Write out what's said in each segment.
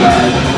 Bye.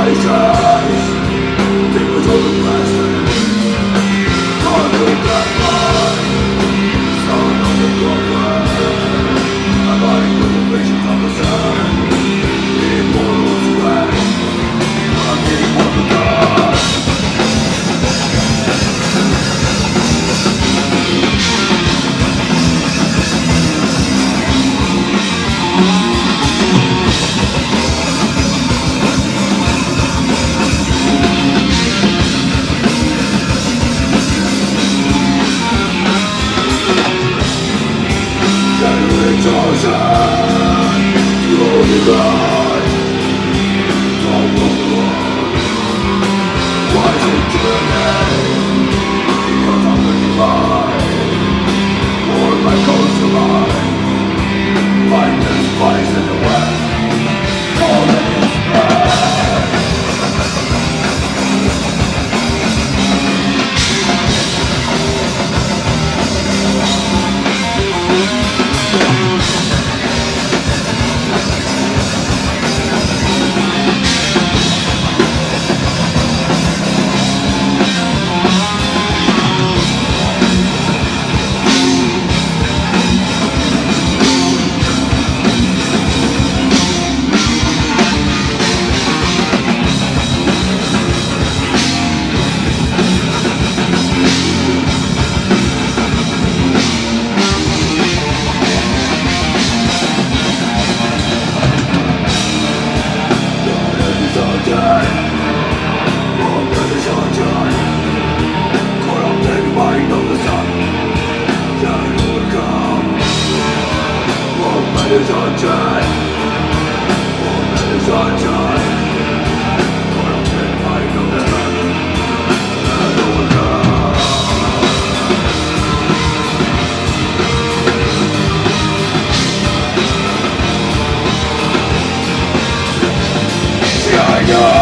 poison Lord. tortured All yeah